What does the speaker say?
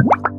you